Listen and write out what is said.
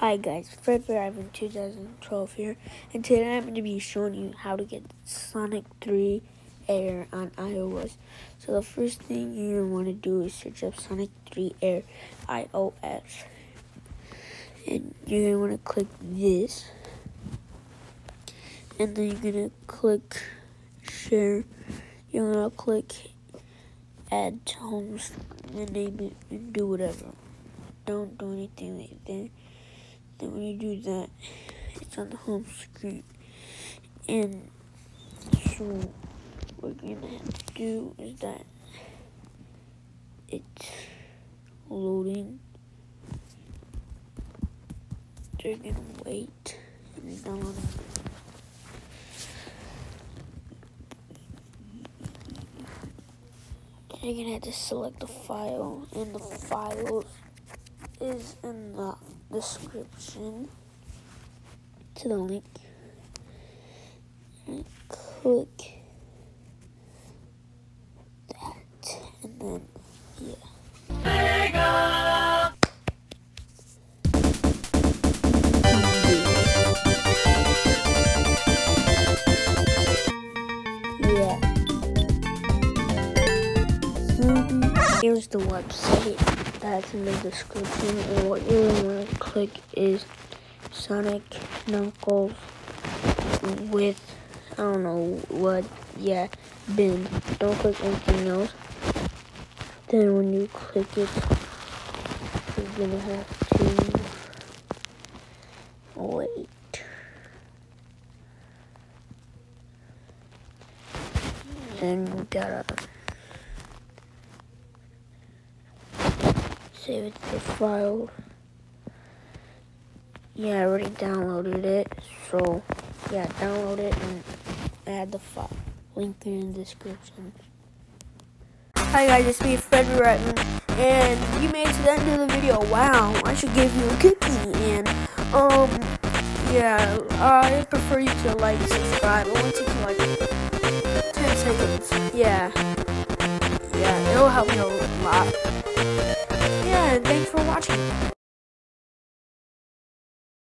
Hi guys, Fred Ivan 2012 here, and today I'm going to be showing you how to get Sonic 3 Air on iOS. So the first thing you want to do is search up Sonic 3 Air iOS. And you're going to want to click this. And then you're going to click share. You're going to click add to home and name it and do whatever. Don't do anything like that. Then when you do that, it's on the home screen. And so what you're gonna have to do is that it's loading. So you're gonna wait and download You're gonna have to select the file, and the file is in the description to the link. And click that and then yeah. Yeah here's the website. That's in the description. And what you want to click is Sonic Knuckles with I don't know what yeah bin. Don't click anything else. Then when you click it you're gonna have to wait. Then you gotta save it to the file. Yeah, I already downloaded it, so yeah, download it and add the file. Link in the description. Hi guys, it's me, Fred Redman, and you made it to the end of the video. Wow, I should give you a cookie, and um, yeah, I prefer you to like, subscribe. It only takes like 10 seconds. Yeah, yeah, it'll help me a lot. Watching.